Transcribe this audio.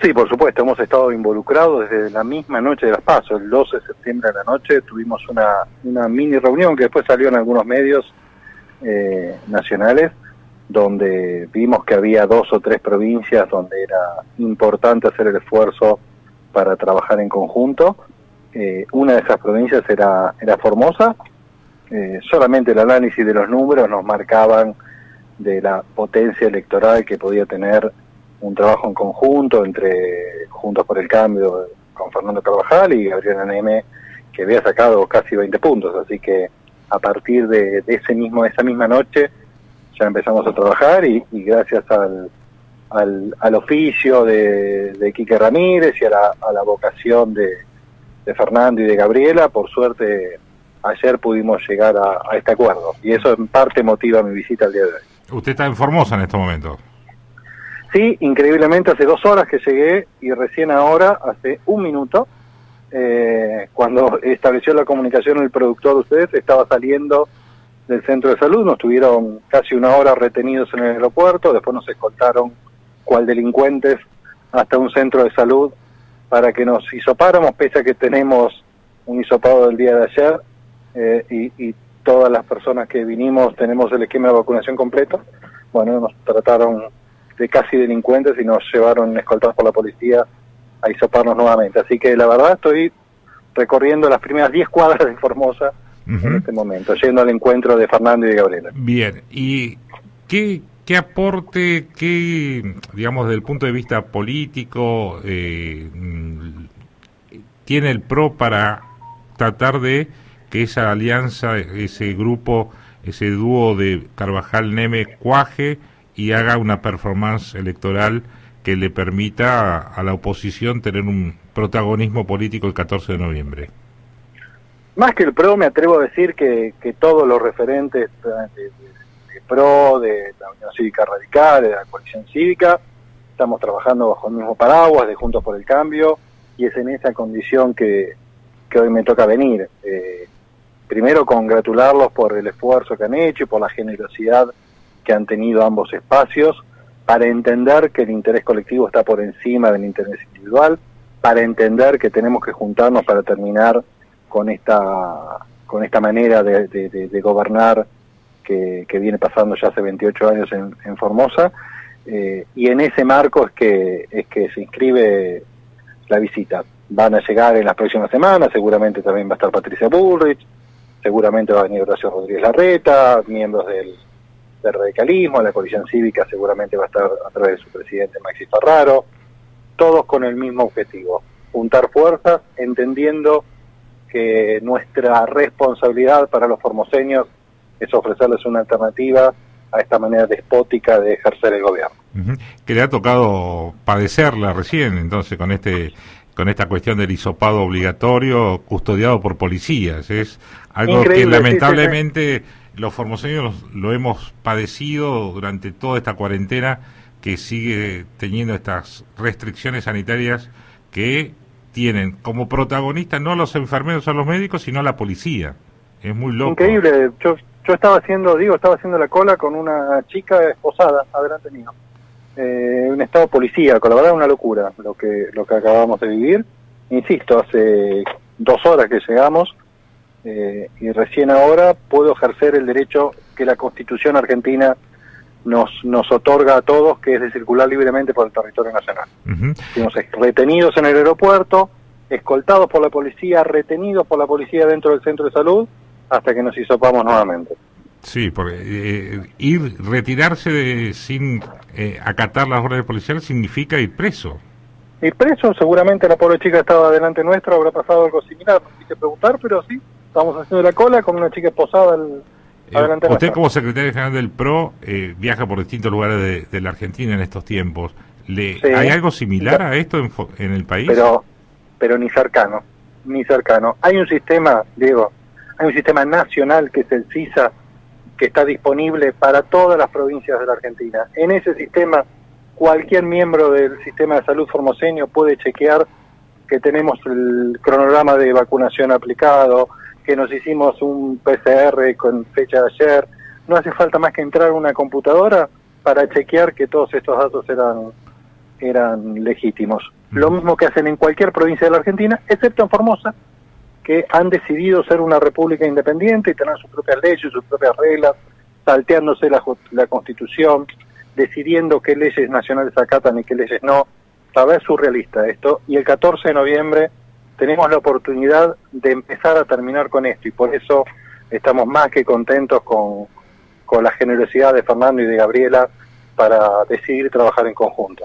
Sí, por supuesto, hemos estado involucrados desde la misma noche de las pasos, el 12 de septiembre de la noche, tuvimos una, una mini reunión que después salió en algunos medios eh, nacionales, donde vimos que había dos o tres provincias donde era importante hacer el esfuerzo para trabajar en conjunto. Eh, una de esas provincias era, era Formosa, eh, solamente el análisis de los números nos marcaban de la potencia electoral que podía tener un trabajo en conjunto entre Juntos por el Cambio con Fernando Carvajal y Gabriela Neme, que había sacado casi 20 puntos. Así que a partir de, ese mismo, esa misma noche ya empezamos a trabajar y, gracias al, al, oficio de, de, Quique Ramírez y a la, vocación de, de, Fernando y de Gabriela, por suerte ayer pudimos llegar a, a este acuerdo. Y eso en parte motiva mi visita al día de hoy. Usted está en Formosa en este momento. Sí, increíblemente hace dos horas que llegué y recién ahora, hace un minuto, eh, cuando estableció la comunicación el productor de ustedes, estaba saliendo del centro de salud, nos tuvieron casi una hora retenidos en el aeropuerto, después nos escoltaron cual delincuentes hasta un centro de salud para que nos hisopáramos, pese a que tenemos un hisopado del día de ayer eh, y, y todas las personas que vinimos tenemos el esquema de vacunación completo. Bueno, nos trataron de casi delincuentes y nos llevaron escoltados por la policía a hisoparnos nuevamente. Así que la verdad estoy recorriendo las primeras 10 cuadras de Formosa en este momento, yendo al encuentro de Fernando y de Gabriela. Bien, ¿y qué, qué aporte, qué, digamos, desde el punto de vista político, eh, tiene el PRO para tratar de que esa alianza, ese grupo, ese dúo de Carvajal-Neme cuaje y haga una performance electoral que le permita a, la oposición tener un protagonismo político el 14 de noviembre. Más que el PRO, me atrevo a decir que, que todos los referentes de, PRO, de la Unión Cívica Radical, de la coalición cívica, estamos trabajando bajo el mismo paraguas de Juntos por el Cambio y es en esa condición que, que hoy me toca venir. Eh, primero congratularlos por el esfuerzo que han hecho y por la generosidad que han tenido ambos espacios para entender que el interés colectivo está por encima del interés individual, para entender que tenemos que juntarnos para terminar con esta con esta manera de, gobernar que, viene pasando ya hace 28 años en, Formosa eh, y en ese marco es que es que se inscribe la visita. Van a llegar en las próximas semanas, seguramente también va a estar Patricia Bullrich, seguramente va a venir Horacio Rodríguez Larreta, miembros del del radicalismo, la coalición cívica seguramente va a estar a través de su presidente Maxi Ferraro, todos con el mismo objetivo, juntar fuerzas, entendiendo que nuestra responsabilidad para los formoseños es ofrecerles una alternativa a esta manera despótica de ejercer el gobierno. Que le ha tocado padecerla recién, entonces, con este con esta cuestión del hisopado obligatorio custodiado por policías. Es algo que lamentablemente los formoseños lo hemos padecido durante toda esta cuarentena que sigue teniendo estas restricciones sanitarias que tienen como protagonistas no a los enfermeros o a los médicos, sino a la policía. Es muy loco. Increíble. Yo, yo estaba haciendo, digo, estaba haciendo la cola con una chica esposada, adelante mío. Eh, un estado policía, con la verdad una locura lo que, lo que acabamos de vivir. Insisto, hace dos horas que llegamos, eh, y recién ahora puedo ejercer el derecho que la Constitución argentina nos, nos otorga a todos, que es de circular libremente por el territorio nacional. Fuimos retenidos en el aeropuerto, escoltados por la policía, retenidos por la policía dentro del centro de salud, hasta que nos hisopamos nuevamente. Sí, porque eh, ir, retirarse sin eh, acatar las órdenes policiales significa ir preso. Ir preso, seguramente la pobre chica estaba delante nuestro, habrá pasado algo similar, no quise preguntar, pero sí, Estamos haciendo la cola con una chica esposada al, eh, Usted como secretario general del PRO eh, viaja por distintos lugares de, la Argentina en estos tiempos. Le, ¿Hay algo similar a esto en, el país? Pero, pero ni cercano, ni cercano. Hay un sistema, Diego, hay un sistema nacional que es el CISA, que está disponible para todas las provincias de la Argentina. En ese sistema, cualquier miembro del sistema de salud formoseño puede chequear que tenemos el cronograma de vacunación aplicado, que nos hicimos un PCR con fecha de ayer. No hace falta más que entrar a una computadora para chequear que todos estos datos eran eran legítimos. Lo mismo que hacen en cualquier provincia de la Argentina, excepto en Formosa, que han decidido ser una república independiente y tener sus propias leyes, sus propias reglas, salteándose la, la constitución, decidiendo qué leyes nacionales acatan y qué leyes no. Saber surrealista esto. Y el 14 de noviembre tenemos la oportunidad de empezar a terminar con esto y por eso estamos más que contentos con, con la generosidad de Fernando y de Gabriela para decidir trabajar en conjunto.